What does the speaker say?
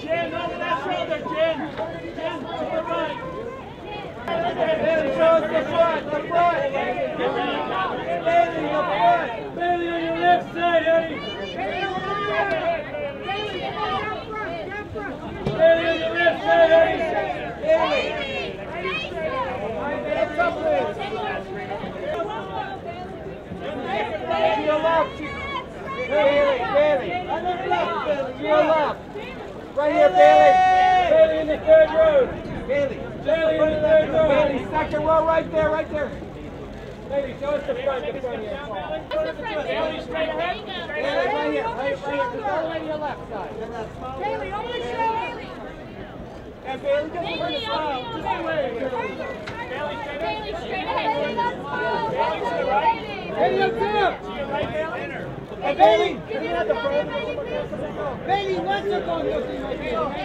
Jen, over that shoulder, Jen. Jen, to right. Bailee, Bailee, on your left side, Bailee, on your left side, Bailee. Your left. Bailee, Bailee. The left, Bailee. To your left. Right here, Bailee. Bailee in the third row. Bailee. Bailee in the third row. Bailee, second row right there, right there. Bailee, show us the front, the front here. Bailee, straight ahead. Bailee, right here, right, right here. All the your left side. Bailee, over the show. And Bailee, just the front smile. Just the way. Bailee, straight ahead. Bailee to the right. Bailee up there. Hey, Bailee. Can you have the front? Bailey, what's your going